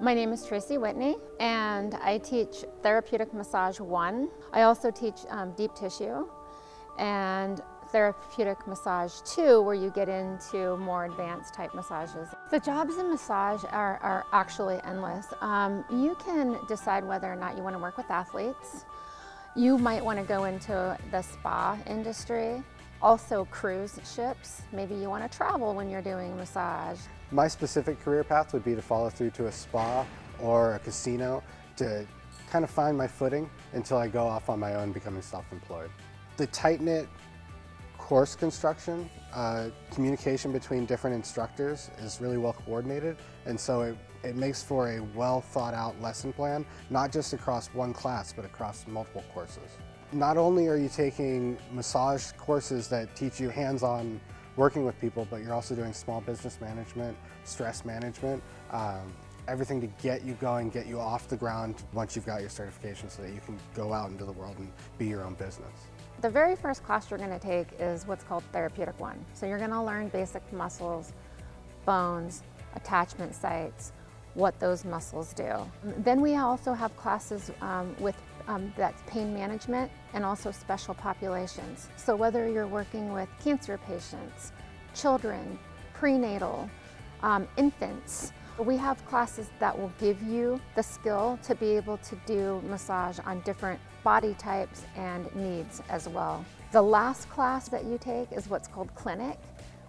My name is Tracy Whitney and I teach Therapeutic Massage 1. I also teach um, deep tissue and Therapeutic Massage 2 where you get into more advanced type massages. The jobs in massage are, are actually endless. Um, you can decide whether or not you want to work with athletes. You might want to go into the spa industry also cruise ships. Maybe you want to travel when you're doing massage. My specific career path would be to follow through to a spa or a casino to kind of find my footing until I go off on my own becoming self-employed. The tight-knit course construction, uh, communication between different instructors is really well coordinated and so it, it makes for a well thought out lesson plan, not just across one class but across multiple courses. Not only are you taking massage courses that teach you hands-on working with people, but you're also doing small business management, stress management, um, everything to get you going, get you off the ground once you've got your certification so that you can go out into the world and be your own business. The very first class you're going to take is what's called Therapeutic One. So you're going to learn basic muscles, bones, attachment sites, what those muscles do. Then we also have classes um, with um, that's pain management and also special populations. So whether you're working with cancer patients, children, prenatal, um, infants, we have classes that will give you the skill to be able to do massage on different body types and needs as well. The last class that you take is what's called clinic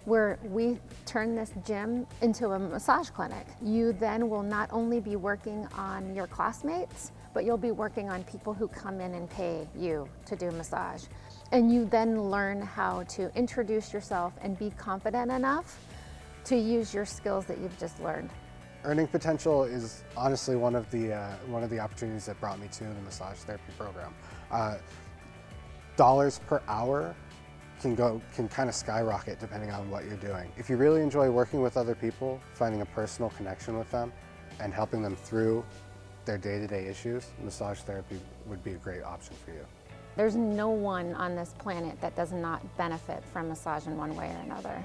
where we turn this gym into a massage clinic. You then will not only be working on your classmates, but you'll be working on people who come in and pay you to do massage. And you then learn how to introduce yourself and be confident enough to use your skills that you've just learned. Earning potential is honestly one of the uh, one of the opportunities that brought me to the massage therapy program. Uh, dollars per hour can go can kind of skyrocket depending on what you're doing. If you really enjoy working with other people, finding a personal connection with them, and helping them through their day-to-day -day issues, massage therapy would be a great option for you. There's no one on this planet that does not benefit from massage in one way or another.